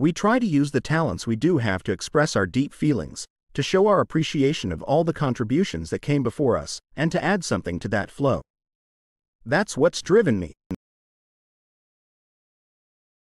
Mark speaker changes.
Speaker 1: We try to use the talents we do have to express our deep feelings, to show our appreciation of all the contributions that came before us, and to add something to that flow. That's what's driven me.